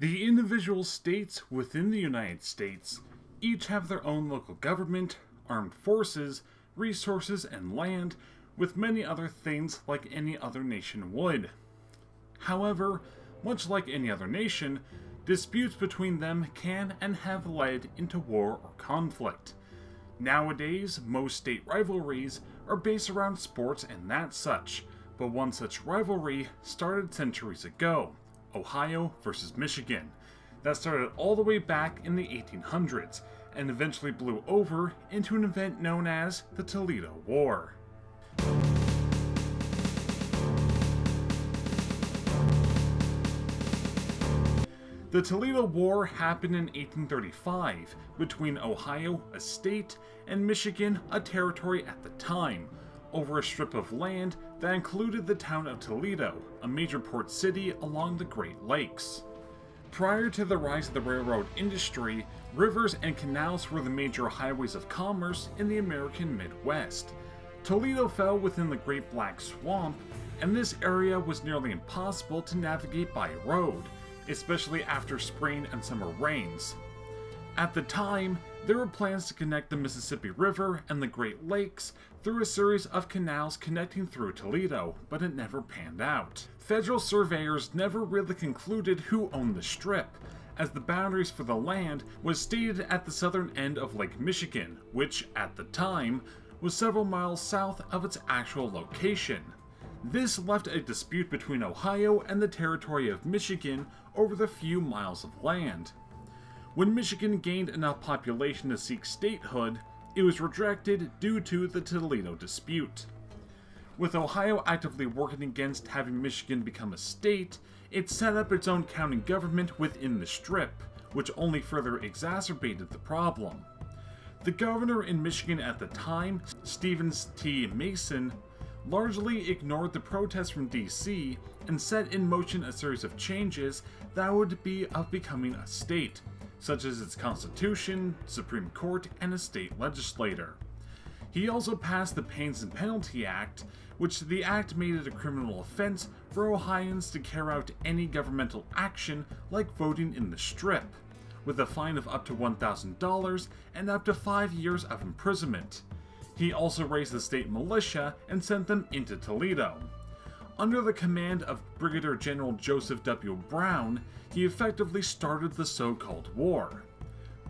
The individual states within the United States each have their own local government, armed forces, resources, and land, with many other things like any other nation would. However, much like any other nation, disputes between them can and have led into war or conflict. Nowadays, most state rivalries are based around sports and that such, but one such rivalry started centuries ago Ohio versus Michigan. That started all the way back in the 1800s and eventually blew over into an event known as the Toledo War. The Toledo War happened in 1835 between Ohio, a state, and Michigan, a territory at the time, over a strip of land that included the town of Toledo, a major port city along the Great Lakes. Prior to the rise of the railroad industry, rivers and canals were the major highways of commerce in the American Midwest. Toledo fell within the Great Black Swamp, and this area was nearly impossible to navigate by road, especially after spring and summer rains. At the time, there were plans to connect the Mississippi River and the Great Lakes through a series of canals connecting through Toledo, but it never panned out. Federal surveyors never really concluded who owned the strip, as the boundaries for the land was stated at the southern end of Lake Michigan, which, at the time, was several miles south of its actual location. This left a dispute between Ohio and the territory of Michigan over the few miles of land. When Michigan gained enough population to seek statehood, it was rejected due to the Toledo dispute. With Ohio actively working against having Michigan become a state, it set up its own county government within the Strip, which only further exacerbated the problem. The governor in Michigan at the time, Stevens T. Mason, largely ignored the protests from DC and set in motion a series of changes that would be of becoming a state, such as its constitution, Supreme Court, and a state legislator. He also passed the Pains and Penalty Act, which the act made it a criminal offense for Ohioans to carry out any governmental action like voting in the strip, with a fine of up to $1,000 and up to five years of imprisonment. He also raised the state militia and sent them into Toledo. Under the command of Brigadier General Joseph W. Brown, he effectively started the so called war.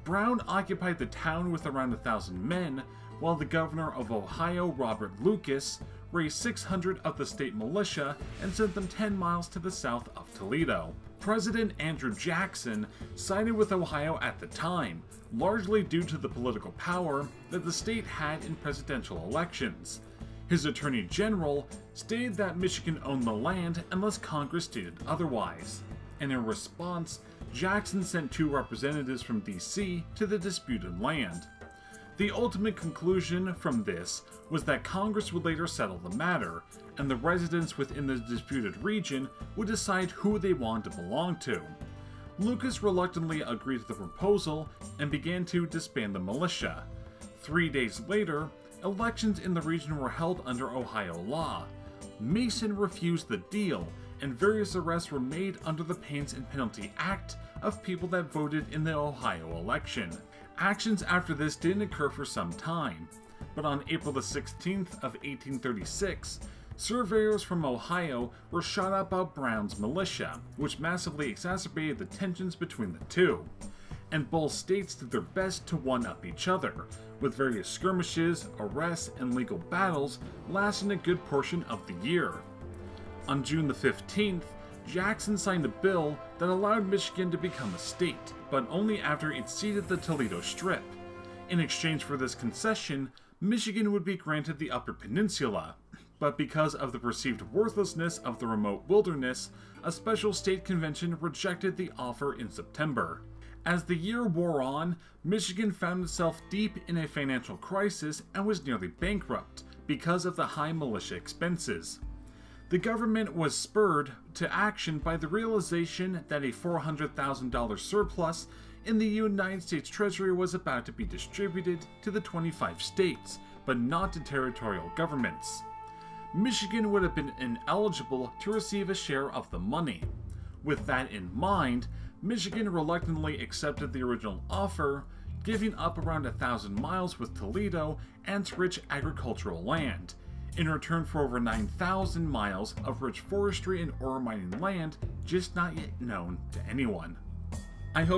Brown occupied the town with around a thousand men, while the governor of Ohio, Robert Lucas, raised 600 of the state militia and sent them 10 miles to the south of Toledo. President Andrew Jackson sided with Ohio at the time, largely due to the political power that the state had in presidential elections. His attorney general stated that Michigan owned the land unless Congress stated otherwise, and in response, Jackson sent two representatives from DC to the disputed land. The ultimate conclusion from this was that Congress would later settle the matter, and the residents within the disputed region would decide who they wanted to belong to. Lucas reluctantly agreed to the proposal and began to disband the militia. Three days later, elections in the region were held under Ohio law. Mason refused the deal, and various arrests were made under the Pains and Penalty Act of people that voted in the Ohio election. Actions after this didn't occur for some time, but on April the 16th of 1836, surveyors from Ohio were shot up by Brown's militia, which massively exacerbated the tensions between the two. And both states did their best to one-up each other, with various skirmishes, arrests, and legal battles lasting a good portion of the year. On June the 15th, Jackson signed a bill that allowed Michigan to become a state, but only after it ceded the Toledo Strip. In exchange for this concession, Michigan would be granted the Upper Peninsula, but because of the perceived worthlessness of the remote wilderness, a special state convention rejected the offer in September. As the year wore on, Michigan found itself deep in a financial crisis and was nearly bankrupt because of the high militia expenses. The government was spurred to action by the realization that a $400,000 surplus in the United States Treasury was about to be distributed to the 25 states, but not to territorial governments. Michigan would have been ineligible to receive a share of the money. With that in mind, Michigan reluctantly accepted the original offer, giving up around a thousand miles with Toledo and its rich agricultural land, in return for over 9,000 miles of rich forestry and ore mining land just not yet known to anyone. I hope